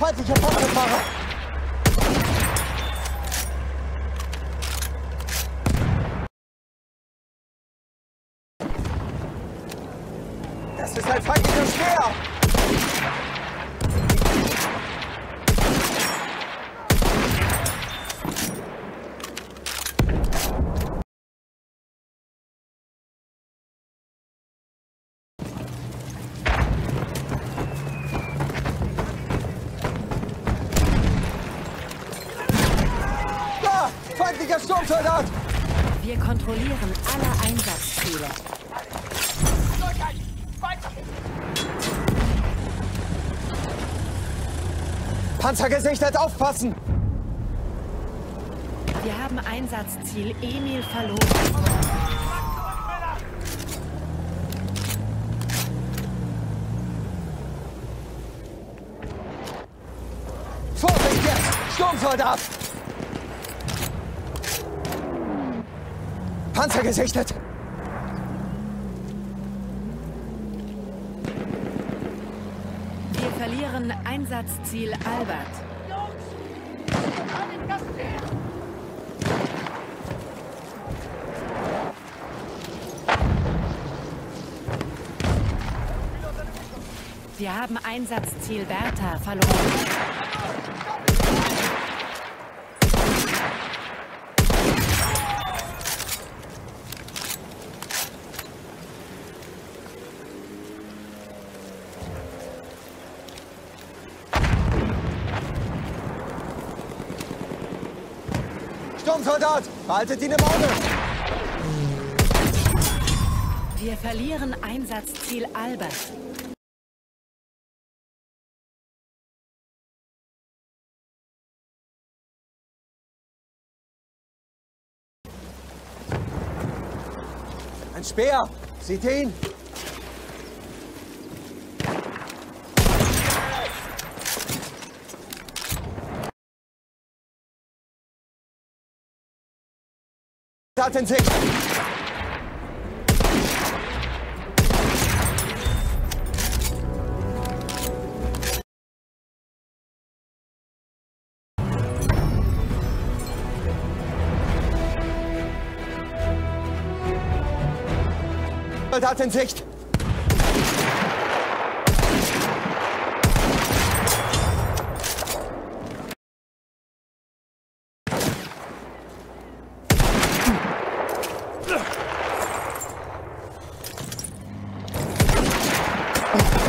feindlicher Panzerfahrer! Das ist ein feindlicher Speer! Sturmsoldat! Wir kontrollieren alle Einsatzziele. Panzer gesichtet, aufpassen! Wir haben Einsatzziel Emil verloren. Vorsicht jetzt! Sturmsoldat! Panzer gesichtet! Wir verlieren Einsatzziel Albert. Wir haben Einsatzziel Bertha verloren. Sturmsoldat! Behaltet ihn im Auge! Wir verlieren Einsatzziel Albert. Ein Speer! Seht ihr ihn? Hat in Sicht! Soldat in Sicht! you